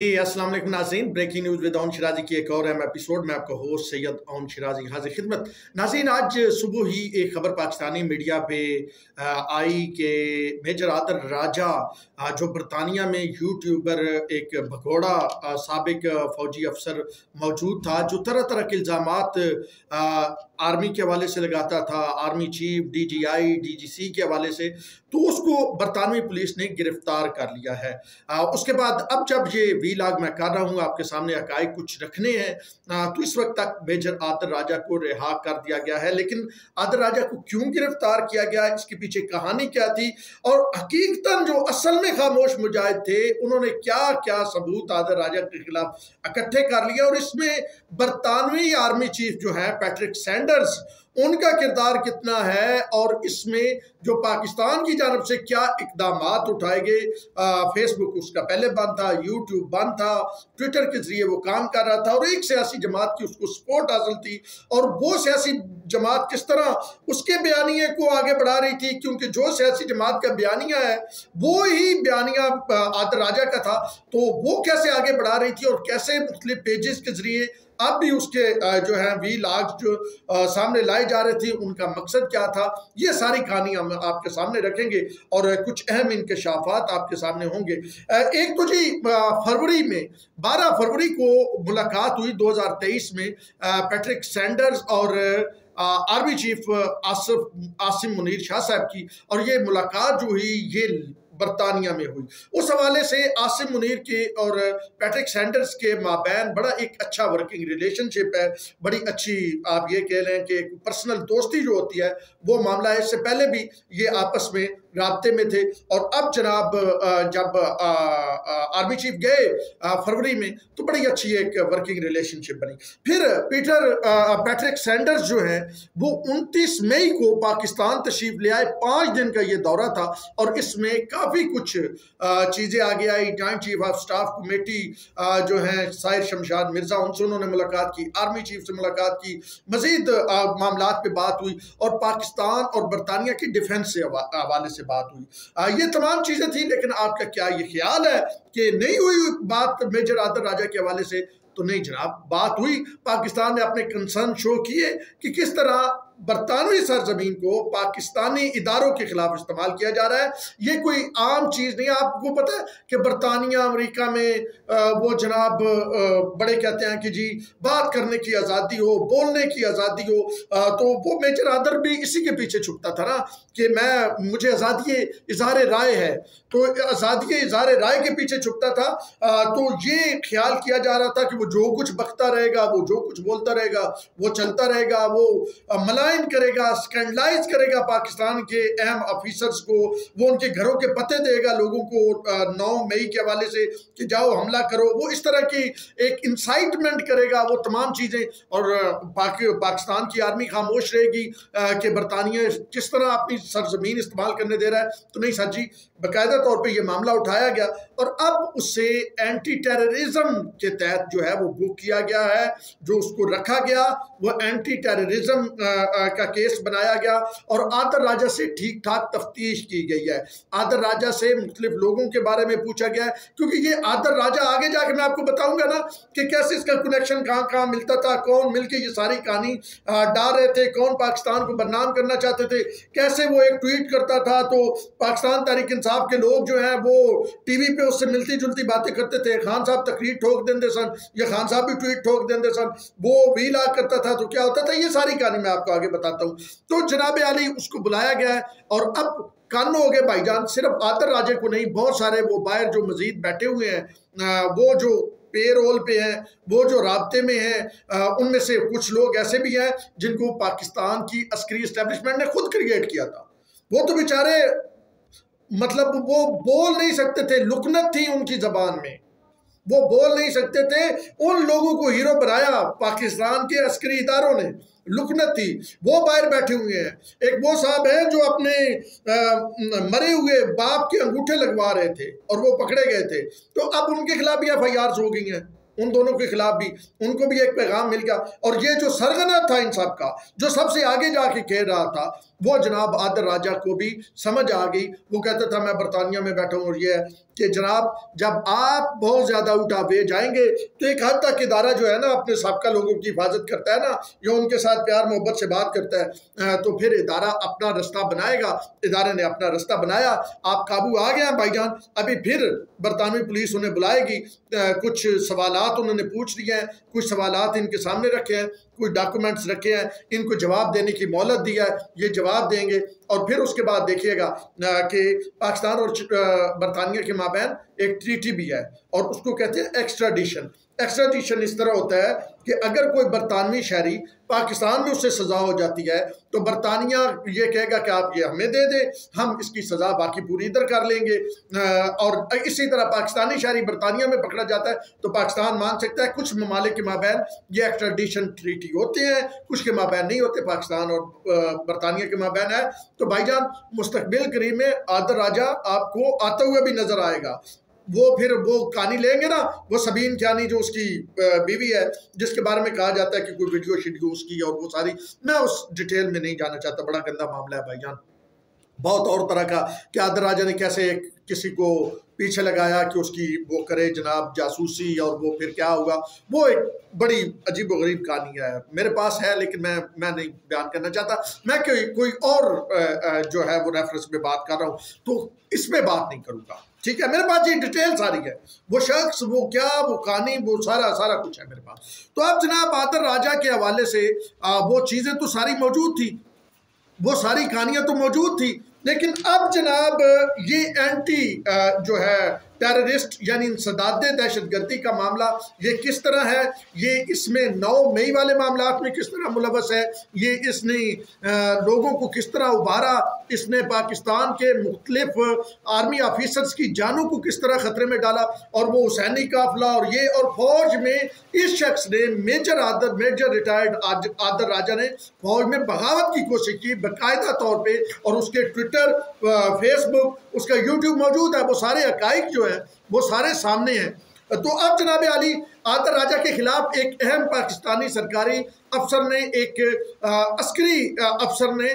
वालेकुम नाजीन breaking news with Aun Shirazi की एक और अहम एपिसोड में आपका होस्ट सैयद ओम शिराजी हाजिर खिदमत। नाजीन आज सुबह ही एक खबर पाकिस्तानी मीडिया पे आई कि मेजर आदर राजा जो बरतानिया में यूट्यूबर एक भगोड़ा सबक फौजी अफसर मौजूद था, जो तरह तरह के इल्ज़ाम आर्मी के हवाले से लगाता था, army chief D G I D G C के हवाले से तो उसको बरतानवी पुलिस ने गिरफ़्तार कर लिया है। उसके बाद अब जब ये वी लाग मैं कर रहा हूँ, आपके सामने अकाई कुछ रखने हैं। तो इस वक्त तक मेजर आदर राजा को रिहा कर दिया गया है, लेकिन आदर राजा को क्यों गिरफ़्तार किया गया, इसके पीछे कहानी क्या थी? और हकीकतन जो असल में खामोश मुजाहिद थे, उन्होंने क्या क्या सबूत आदर राजा के खिलाफ इकट्ठे कर लिया और इसमें बरतानवी आर्मी चीफ जो है, पैट्रिक सैंडर्स उनका किरदार कितना है और इसमें जो पाकिस्तान की जानब से क्या इकदाम उठाए गए फेसबुक उसका पहले बंद था यूट्यूब बंद था ट्विटर के ज़रिए वो काम कर रहा था और एक सियासी जमात की उसको सपोर्ट हासिल थी और वो सियासी जमात किस तरह उसके बयानिए को आगे बढ़ा रही थी, क्योंकि जो सियासी जमात का बयानिया है, वो ही बयानिया आदर राजा का था तो वो कैसे आगे बढ़ा रही थी और कैसे मुख्तलिफ़ पेजेस के ज़रिए अब भी उसके जो है, वी लाख जो सामने लाए जा रहे थे, उनका मकसद क्या था? ये सारी कहानी हम आपके सामने रखेंगे और कुछ अहम इनकशाफात आपके सामने होंगे। एक तो जी फरवरी में 12 फरवरी को मुलाकात हुई 2023 में पैट्रिक सैंडर्स और आर्मी चीफ आसिफ, आसिम मुनीर शाह साहब की। और ये मुलाकात जो हुई, ये बरतानिया में हुई। उस हवाले से आसिम मुनीर के और पैट्रिक सैंडर्स के माबैन बड़ा एक अच्छा वर्किंग रिलेशनशिप है। बड़ी अच्छी आप ये कह लें कि पर्सनल दोस्ती जो होती है, वो मामला है। इससे पहले भी ये आपस में रबते में थे। और अब जनाब जब आर्मी चीफ गए फरवरी में तो बड़ी अच्छी एक वर्किंग रिलेशनशिप बनी। फिर पीटर पैट्रिक सैंडर्स जो है, वो 29 मई को पाकिस्तान तशरीफ़ ले आए। पाँच दिन का ये दौरा था और इसमें काफ़ी कुछ चीज़ें आगे आई। Joint chief of staff committee जो है, साहिर शमशाद मिर्ज़ा, उनसे उन्होंने मुलाकात की। आर्मी चीफ से मुलाकात की। मजीद मामला पर बात हुई और पाकिस्तान और बरतानिया की डिफेंस से हवाले से बात हुई। ये तमाम चीज़ें थी, लेकिन आपका क्या ये ख्याल है कि नहीं हुई बात मेजर आदर राजा के हवाले से? तो नहीं जनाब, बात हुई। पाकिस्तान ने अपने कंसर्न शो किए कि किस तरह बरतानवी सरजमीन को पाकिस्तानी इदारों के खिलाफ इस्तेमाल किया जा रहा है। ये कोई आम चीज़ नहीं है। आपको पता है कि बरतानिया अमेरिका में वो जनाब बड़े कहते हैं कि जी, बात करने की आज़ादी हो, बोलने की आज़ादी हो तो वो मेजर आदर भी इसी के पीछे छुपता था ना कि मैं, मुझे आज़ादी इजहार राय है। तो आज़ादी इजहार राय के पीछे छुपता था। तो ये ख्याल किया जा रहा था कि वो जो कुछ बकता रहेगा, वो जो कुछ बोलता रहेगा, वो चलता रहेगा, वो मला अंडरमाइन करेगा स्कैंडलाइज करेगा पाकिस्तान के अहम ऑफिसर्स को। वो उनके घरों के पते देगा लोगों को नौ मई के हवाले से कि जाओ हमला करो। वो इस तरह की एक इंसाइटमेंट करेगा वो तमाम चीज़ें। और पाकि, पाकिस्तान की आर्मी खामोश रहेगी कि बरतानिया किस तरह अपनी सरजमीन इस्तेमाल करने दे रहा है। तो नहीं सर जी बाकायदा तौर पर यह मामला उठाया गया और अब उससे एंटी टेररिज्म के तहत जो है वो बुक किया गया है, जो उसको रखा गया, वो एंटी टेररिज्म का केस बनाया गया और आदर राजा से ठीक ठाक तफ्तीश की गई है। आदर राजा से मुख्तलिफ़ लोगों के बारे में पूछा गया है क्योंकि ये आदर राजा आगे जाके मैं आपको बताऊँगा ना कि कैसे इसका कनेक्शन कहाँ कहाँ मिलता था, कौन मिलके ये सारी कहानी डाल रहे थे, कौन पाकिस्तान को बदनाम करना चाहते थे, कैसे वो एक ट्वीट करता था तो पाकिस्तान तारीख इंसाफ के लोग जो है, वो टीवी पे उससे मिलती जुलती बातें करते थे। खान साहब तकरीर ठोक देंगे सन, या खान साहब भी ट्वीट ठोक देंगे सन। वो भी ला करता था तो क्या होता था? ये सारी कहानी मैं आपको आगे बताता हूँ। तो जनाब अली, उसको बुलाया गया है, और अब कान हो गए भाईजान। सिर्फ़ आदर राजे को नहीं, बहुत सारे वो बाहर जो मजीद बैठे हुए हैं वो जो पे रोल पे हैं, वो जो रबते में हैं उनमें से कुछ लोग ऐसे भी हैं, जिनको पाकिस्तान की अस्करी इस्टेब्लिशमेंट ने खुद क्रिएट किया था। वो तो बेचारे मतलब वो बोल नहीं सकते थे लुकनत थी उनकी जबान में। वो बोल नहीं सकते थे उन लोगों को हीरो बनाया पाकिस्तान के अस्करी इदारों ने। लुकनत थी। वो बाहर बैठे हुए हैं। एक वो साहब हैं जो अपने आ, मरे हुए बाप के अंगूठे लगवा रहे थे और वो पकड़े गए थे। तो अब उनके खिलाफ भी एफ़ आई आर हो गई हैं। उन दोनों के खिलाफ भी। उनको भी एक पैगाम मिल गया। और ये जो सरगना था इन सब का जो सबसे आगे जाके कह रहा था वो जनाब आदर राजा को भी समझ आ गई। वो कहता था, मैं बरतानिया में बैठा हूँ और ये है कि जनाब, जब आप बहुत ज़्यादा उठा वे जाएँगे तो एक हद तक इदारा जो है ना, अपने सबका लोगों की हिफाजत करता है ना, या उनके साथ प्यार मोहब्बत से बात करता है तो फिर इदारा अपना रास्ता बनाएगा। इदारे ने अपना रास्ता बनाया। आप काबू आ गए भाईजान। अभी फिर बरतानवी पुलिस उन्हें बुलाएगी। कुछ सवाल उन्होंने पूछ लिए हैं। कुछ सवाल इनके सामने रखे हैं। कुछ डॉक्यूमेंट्स रखे हैं इनको जवाब देने की मोहलत दिया है ये जवाब देंगे। और फिर उसके बाद देखिएगा कि पाकिस्तान और बरतानिया के माबेन एक ट्रीटी भी है और उसको कहते हैं एक्स्ट्राडिशन एक्स्ट्राडिशन इस तरह होता है कि अगर कोई बरतानवी शहरी पाकिस्तान में उससे सज़ा हो जाती है तो बरतानिया ये कहेगा कि आप ये हमें दे दें, हम इसकी सज़ा बाकी पूरी इधर कर लेंगे। और इसी तरह पाकिस्तानी शहरी बरतानिया में पकड़ा जाता है तो पाकिस्तान मान सकता है कुछ ममालिक के माबैन ये एक्स्ट्राडिशन ट्रीटी होते हैं, कुछ के माबैन नहीं होते, पाकिस्तान और बरतानिया के माबैन है। तो भाईजान मुस्तबिल करीब में आदर राजा आपको आते हुए भी नज़र आएगा। वो फिर वो कहानी लेंगे ना, वो सबीन जानी जो उसकी बीवी है, जिसके बारे में कहा जाता है कि कोई वीडियो शीडियो उसकी और वो सारी, मैं उस डिटेल में नहीं जाना चाहता, बड़ा गंदा मामला है भाईजान। बहुत और तरह का कि आदर राजा ने कैसे किसी को पीछे लगाया कि उसकी वो करे जनाब जासूसी और वो फिर क्या होगा वो एक बड़ी अजीब गरीब कहानी है। मेरे पास है लेकिन मैं मैं नहीं बयान करना चाहता। मैं कोई कोई और जो है वो रेफरेंस में बात कर रहा हूँ तो इसमें बात नहीं करूँगा। ठीक है? मेरे पास ये डिटेल सारी है। वो शख्स वो क्या वो कहानी वो सारा सारा कुछ है मेरे पास। तो अब जनाब आदर राजा के हवाले से आ, वो चीज़ें तो सारी मौजूद थी वो सारी कहानियाँ तो मौजूद थी लेकिन अब जनाब ये एंटी जो है टेररिस्ट यानी इंसदाद दहशत गर्दी का मामला, ये किस तरह है? ये इसमें नौ मई वाले मामला में किस तरह मुलवस है? ये इसने लोगों को किस तरह उभारा? इसने पाकिस्तान के मुख्तलिफ़ आर्मी ऑफिसर्स की जानों को किस तरह ख़तरे में डाला? और वो हुसैनी काफिला और ये, और फौज में इस शख्स ने मेजर आदर मेजर रिटायर्ड आदर राजा ने फौज में बगावत की कोशिश की बाकायदा तौर पर और उसके ट्विटर फेसबुक, उसका यूट्यूब मौजूद है, वो सारे अकाइक जो है वो सारे सामने हैं। तो अब जनाब अली, आदर राजा के खिलाफ एक अहम पाकिस्तानी सरकारी अफसर ने, एक अस्करी अफसर ने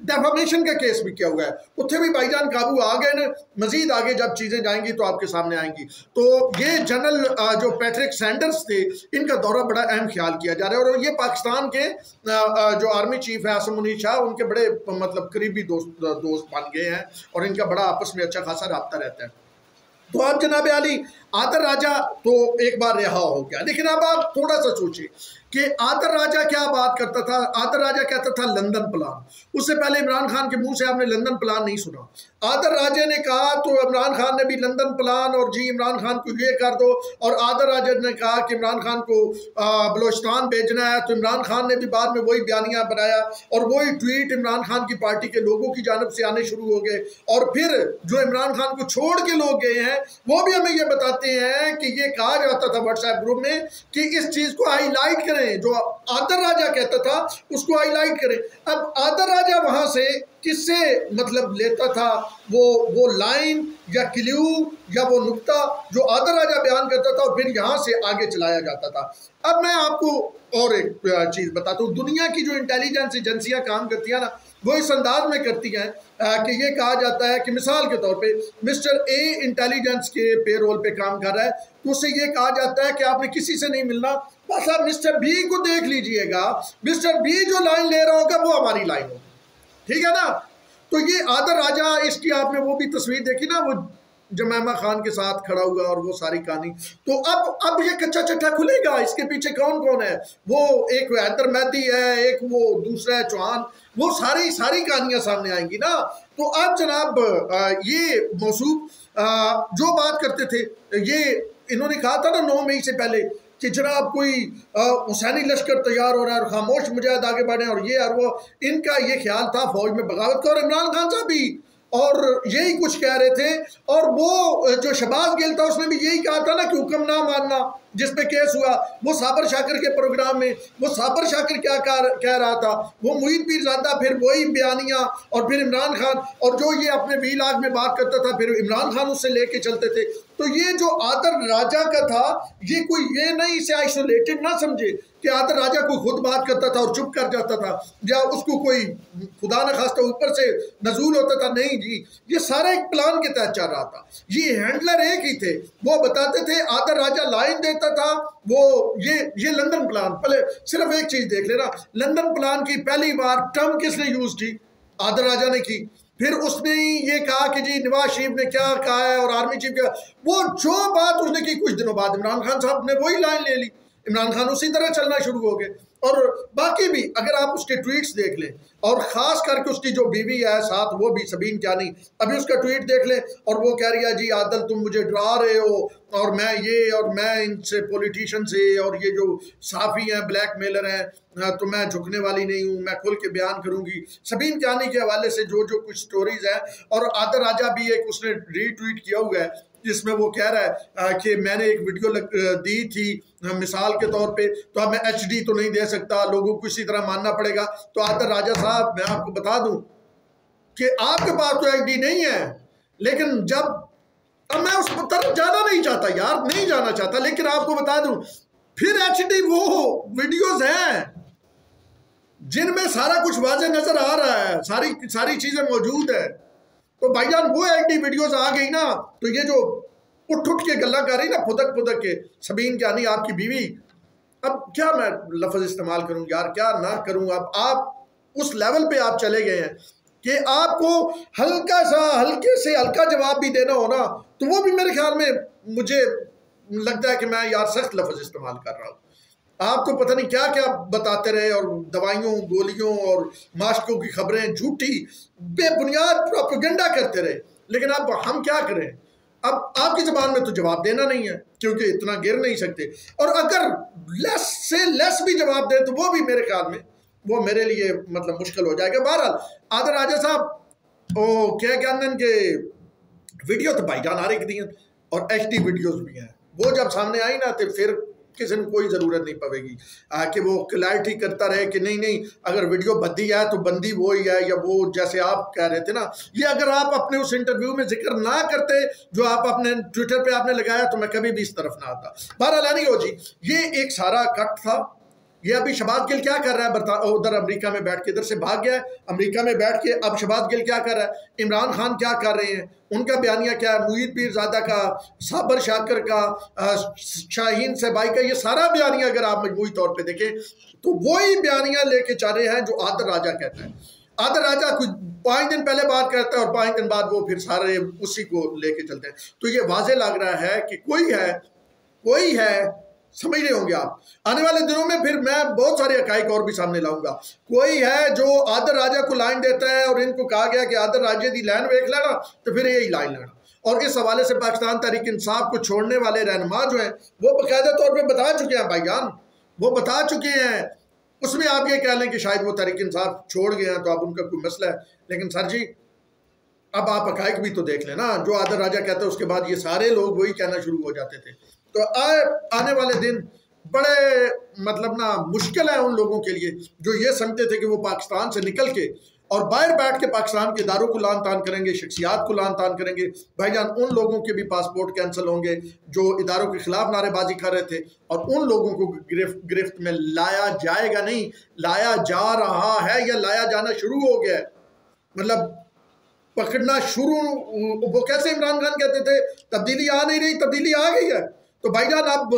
डेफामेशन का केस भी किया हुआ है। उत्थे भी भाईजान काबू आ गए ना, मजीद आगे जब चीज़ें जाएँगी तो आपके सामने आएँगी। तो ये जनरल जो पैट्रिक सैंडर्स थे, इनका दौरा बड़ा अहम ख्याल किया जा रहा है। और ये पाकिस्तान के जो आर्मी चीफ है, आसम मुनीर शाह, उनके बड़े मतलब करीबी दोस्त दोस्त बन गए हैं और इनका बड़ा आपस में अच्छा खासा रबता रहता है। तो आप जनाब आली, आदर राजा तो एक बार रिहा हो गया। लेकिन अब आप थोड़ा सा सोचिए कि आदर राजा क्या बात करता था? आदर राजा कहता था, लंदन प्लान. उससे पहले इमरान खान के मुँह से आपने लंदन प्लान नहीं सुना। आदर राजा ने कहा तो इमरान खान ने भी लंदन प्लान और जी इमरान खान को ये कर दो। और आदर राजा ने कहा कि इमरान खान को बलोचिस्तान भेजना है। तो इमरान खान ने भी बाद में वही बयानिया बनाया और वही ट्वीट इमरान खान की पार्टी के लोगों की जानब से आने शुरू हो गए। और फिर जो इमरान खान को छोड़ के लोग गए हैं, वो भी हमें ये बताते हैं कि ये कहा जाता था व्हाट्सएप ग्रुप में कि इस चीज़ को हाईलाइट करें। करें जो आदर राजा कहता था, उसको हाईलाइट करें। अब आदर राजा वहाँ से किससे मतलब लेता था? वो वो लाइन या क्ल्यू या वो नुक्ता जो आदर राजा बयान करता था और फिर यहाँ से आगे चलाया जाता था। अब मैं आपको और एक चीज़ बताता हूँ। दुनिया की जो इंटेलिजेंस एजेंसियाँ काम करती हैं ना, वो इस अंदाज में करती हैं कि ये कहा जाता है कि मिसाल के तौर पे मिस्टर ए इंटेलिजेंस के पेरोल पे काम कर रहा है तो उससे ये कहा जाता है कि आपने किसी से नहीं मिलना बस आप मिस्टर बी को देख लीजिएगा। मिस्टर बी जो लाइन ले रहा होगा, वो हमारी लाइन होगी। ठीक है ना? तो ये आदर राजा इसकी आपने वो भी तस्वीर देखी ना, वो जमैमा खान के साथ खड़ा हुआ और वो सारी कहानी। तो अब अब ये कच्चा चट्टा खुलेगा? इसके पीछे कौन कौन है? वो एक हैदर मैदी है, एक वो दूसरा है चौहान। वो सारी सारी कहानियाँ सामने आएँगी ना? तो अब जनाब ये मौसू जो बात करते थे, ये इन्होंने कहा था ना नौ मई से पहले कि जनाब कोई हुसैनी लश्कर तैयार हो रहा है और खामोश मुजाहिद आगे बढ़े और ये और वो, इनका ये ख्याल था फौज में बगावत का और इमरान खान साहब भी। और यही कुछ कह रहे थे और वो जो शबाज गिल था, उसने भी यही कहा था ना कि हुक्म ना मानना। जिसपे केस हुआ, वो साबर शाकर के प्रोग्राम में, वो साबर शाकर क्या कह रहा था, वो मुहित पीर ज़्यादा फिर वही बयानियाँ और फिर इमरान खान, और जो ये अपने वी में बात करता था, फिर इमरान खान उससे लेके चलते थे। तो ये जो आदर राजा का था, ये कोई, ये नहीं इसे आइसोलेटेड ना समझे कि आदर राजा कोई खुद बात करता था और चुप कर जाता था, या उसको कोई खुदा न खास्ता ऊपर से नजूल होता था। नहीं जी, ये सारा एक प्लान के तहत चल रहा था। ये हैंडलर एक ही थे, वो बताते थे, आदर राजा लाइन देता था, वो ये ये लंदन प्लान पहले सिर्फ़ एक चीज़ देख लेना लंदन प्लान की पहली बार टर्म किसने यूज़ की? आदर राजा ने की। फिर उसने ये कहा कि जी, नवाज़ शरीफ ने क्या कहा है और आर्मी चीफ क्या? वो जो बात उसने की कुछ दिनों बाद, इमरान खान साहब ने वही लाइन ले ली। इमरान खान उसी तरह चलना शुरू हो गए। और बाकी भी अगर आप उसके ट्वीट्स देख लें और ख़ास करके उसकी जो बीवी है साथ वो भी सबीन नहीं अभी उसका ट्वीट देख लें और वो कह रही है जी आदल तुम मुझे डरा रहे हो और मैं ये और मैं इनसे पॉलिटिशियन से और ये जो साफ़ी हैं ब्लैक मेलर हैं हाँ, तो मैं झुकने वाली नहीं हूँ मैं खुल के बयान करूँगी। सबीन क्यानी के हवाले से जो जो कुछ स्टोरीज हैं और आदर राजा भी एक उसने रीट्वीट किया हुआ है जिसमें वो कह रहा है कि मैंने एक वीडियो दी थी मिसाल के तौर पे तो अब मैं एचडी तो नहीं दे सकता, लोगों को इसी तरह मानना पड़ेगा। तो आदर राजा साहब, मैं आपको बता दूँ कि आपके पास तो एचडी नहीं है, लेकिन जब, अब मैं उस तरफ़ जाना नहीं चाहता, यार, नहीं जाना चाहता, लेकिन आपको बता दूँ, फिर एचडी वो वीडियोस हैं, जिनमें सारा कुछ वाजे नज़र आ रहा है, सारी सारी चीज़ें मौजूद है। तो भाईजान वो एंटी वीडियोस आ गई ना तो ये जो उठ उठ के गला कर रही ना फुदक फुदक के सबीन क्या नहीं आपकी बीवी? अब क्या मैं लफज इस्तेमाल करूँ? यार क्या ना करूँ अब आप उस लेवल पे आप चले गए हैं कि आपको हल्का सा, हल्के से हल्का जवाब भी देना हो ना तो वो भी मेरे ख्याल में मुझे लगता है कि मैं यार सख्त लफज इस्तेमाल कर रहा हूँ। आप तो पता नहीं क्या क्या बताते रहे और दवाइयों, गोलियों और मास्कों की खबरें, झूठी, बेबुनियाद प्रोपोगंडा करते रहे। लेकिन अब हम क्या करें? अब आपकी जबान में तो जवाब देना नहीं है, क्योंकि इतना गिर नहीं सकते। और अगर लेस से लेस भी जवाब दें तो वो भी मेरे ख्याल में, वो मेरे लिए मतलब मुश्किल हो जाएगा। बहरहाल, आदर राजा साहब, ओ, क्या कहते के, वीडियो तो भाईजान आ रही थी, और एच डी वीडियोज़ भी हैं। वो जब सामने आई ना तो फिर किसी को कोई ज़रूरत नहीं पड़ेगी। कि वो क्लैरिटी करता रहे कि नहीं नहीं, अगर वीडियो बदी है तो बंदी वो ही है या वो जैसे आप कह रहे थे ना, ये अगर आप अपने उस इंटरव्यू में ज़िक्र ना करते, जो आप अपने ट्विटर पर आपने लगाया तो मैं कभी भी इस तरफ़ ना आता। बहरहाल नहीं हो जी, ये एक सारा कट था। ये अभी शबाद गिल क्या कर रहा है? उधर अमेरिका में बैठ के, इधर से भाग गया है अमेरिका में बैठ के अब शबाद गिल क्या कर रहा है? इमरान खान क्या कर रहे हैं? उनका बयानिया क्या है? मुईद पीरजादा का, साबर शाकर का शाहीन से भाई का, ये सारा बयानिया अगर आप मजमू तौर पर देखें तो वही बयानिया लेके जा रहे हैं जो आदर राजा कहता है। आदर राजा कुछ पाँच दिन पहले बात करता है और पाँच दिन बाद वो फिर सारे उसी को लेके चलते हैं। तो ये वाजे लग रहा है कि कोई है कोई है समझ रहे होंगे आप। आने वाले दिनों में फिर मैं बहुत सारे अकाइक और भी सामने लाऊँगा। कोई है जो आदर राजा को लाइन देता है और इनको कहा गया कि आदर राजे की लाइन वेख लेना तो फिर यही लाइन लेना। और इस हवाले से पाकिस्तान तहरीक इंसाफ को छोड़ने वाले रहनमा जो हैं, वो बाकायदा तौर पर बता चुके हैं भाईजान वो बता चुके हैं। उसमें आप ये कह लें कि शायद वो तहरीक इंसाफ छोड़ गए हैं तो आप उनका कोई मसला है। लेकिन सर जी, अब आप अकाइक भी तो देख लेना। जो आदर राजा कहते हैं, उसके बाद ये सारे लोग वही कहना शुरू हो जाते थे। तो आए, आने वाले दिन बड़े मतलब ना, मुश्किल है उन लोगों के लिए, जो ये समझते थे कि वो पाकिस्तान से निकल के और बाहर बैठ के पाकिस्तान के इदारों को लान तान करेंगे, शख्सियात को लान तान करेंगे। भाईजान, उन लोगों के भी पासपोर्ट कैंसिल होंगे, जो इदारों के खिलाफ नारेबाजी कर रहे थे और उन लोगों को गिरफ्त गिरफ्त में लाया जाएगा नहीं, लाया जा रहा है या लाया जाना शुरू हो गया है। मतलब पकड़ना शुरू, वो कैसे इमरान खान कहते थे, तब्दीली आ नहीं रही, तब्दीली आ गई है। तो भाईजान अब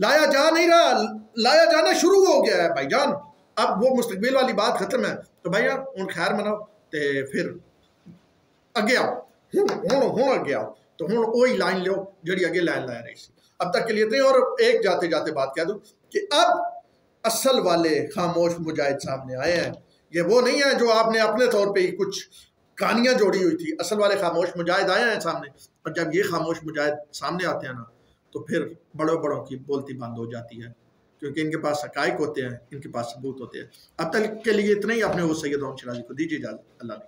लाया जा नहीं रहा, लाया जाना शुरू हो गया है भाईजान अब वो मुस्तकबिल वाली बात खत्म है। तो भैया हूँ खैर मनाओ तो फिर अगे आओ। हूँ हूँ हूँ अगे आओ। तो हूँ वही लाइन लो जी अगे लाइन लाया रही थी अब तक के लिए थे और एक जाते जाते बात कह दूँ कि अब असल वाले खामोश मुजाहिद सामने आए हैं। ये वो नहीं है जो आपने अपने तौर पे ही कुछ कहानियाँ जोड़ी हुई थी। असल वाले खामोश मुजाहिद आए हैं सामने। और जब ये खामोश मुजाहिद सामने आते हैं ना तो फिर बड़ों बड़ों की बोलती बंद हो जाती है, क्योंकि इनके पास हकाइक होते हैं, इनके पास सबूत होते हैं। अब तक के लिए इतना ही अपने वो सैयद शराजी को दीजिए इजाज़त, अल्लाह